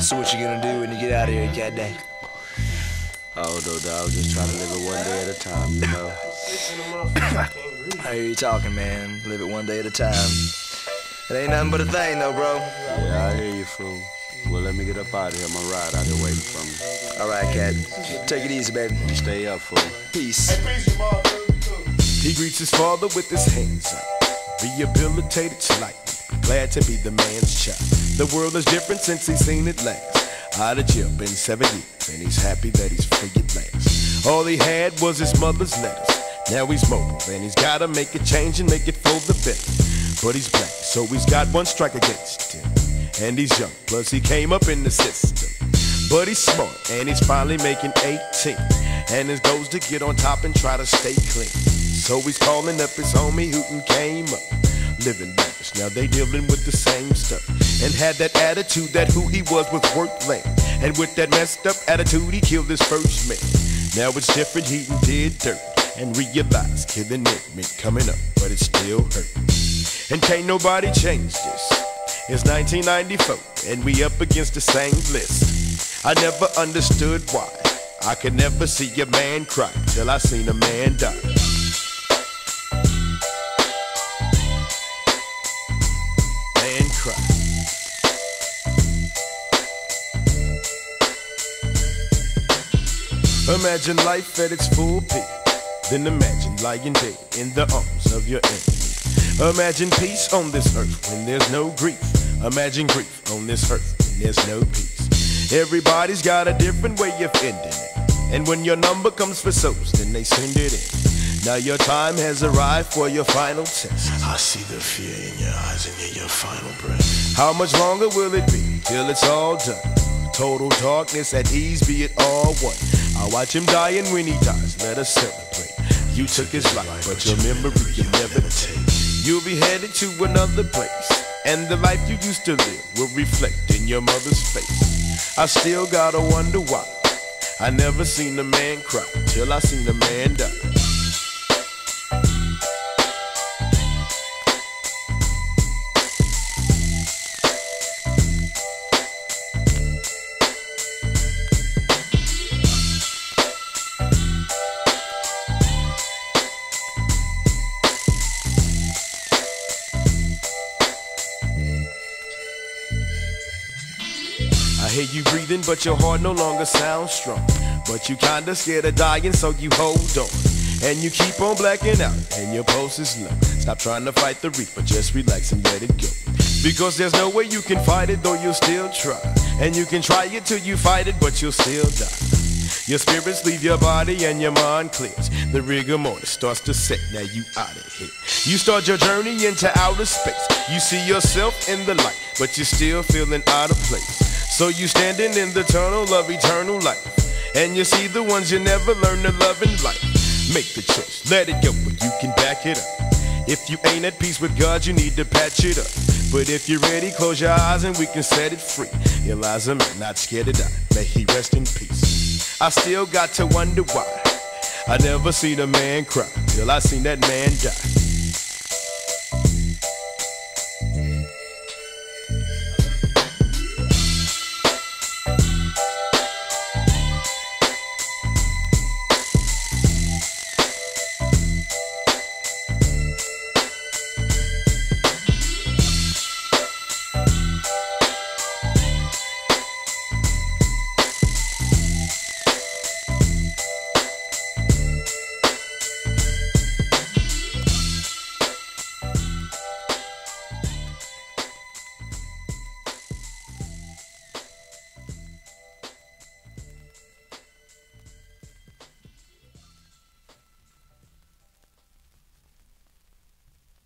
So what you gonna do when you get out of here, cat day? Oh, no, dog. Just trying to live it one day at a time, you know. I hear you talking, man. Live it one day at a time. It ain't nothing but a thing, though, bro. Yeah, I hear you, fool. Well, let me get up out of here. I'm gonna ride out here waiting for me. All right, cat. Take it easy, baby. Stay up, fool. Peace. He greets his father with his hands up. Rehabilitated slightly. Glad to be the man's child. The world is different since he's seen it last. Out of jail, been seven years, and he's happy that he's free last. All he had was his mother's letters. Now he's mobile, and he's gotta make a change and make it for the better. But he's black, so he's got one strike against him. And he's young, plus he came up in the system. But he's smart, and he's finally making 18. And his goal's to get on top and try to stay clean. So he's calling up his homie who done came up. Living lavish, now they dealing with the same stuff. And had that attitude that who he was was worth laying. And with that messed up attitude, he killed his first man. Now it's different, he did dirt. And realized killing it meant coming up, but it still hurt. And can't nobody change this. It's 1994, and we up against the same list. I never understood why. I could never see a man cry till I seen a man die. Imagine life at its full peak. Then imagine lying dead in the arms of your enemy. Imagine peace on this earth when there's no grief. Imagine grief on this earth when there's no peace. Everybody's got a different way of ending it. And when your number comes for souls, then they send it in. Now your time has arrived for your final test. I see the fear in your eyes and hear your final breath. How much longer will it be till it's all done? Total darkness at ease, be it all one. I watch him die, and when he dies, let us celebrate. You took his life, but your memory you'll never take. You'll be headed to another place, and the life you used to live will reflect in your mother's face. I still gotta wonder why. I never seen a man cry till I seen a man die. Hear you breathing, but your heart no longer sounds strong. But you kinda scared of dying, so you hold on. And you keep on blacking out, and your pulse is low. Stop trying to fight the reaper, just relax and let it go. Because there's no way you can fight it, though you'll still try. And you can try it till you fight it, but you'll still die. Your spirits leave your body and your mind clears. The rigor mortis starts to set, now you out of here. You start your journey into outer space. You see yourself in the light, but you're still feeling out of place. So you standing in the tunnel of eternal life. And you see the ones you never learn to love in life. Make the choice, let it go, but you can back it up. If you ain't at peace with God, you need to patch it up. But if you're ready, close your eyes and we can set it free. Eliza, man, not scared to die. May he rest in peace. I still got to wonder why. I never seen a man cry till I seen that man die.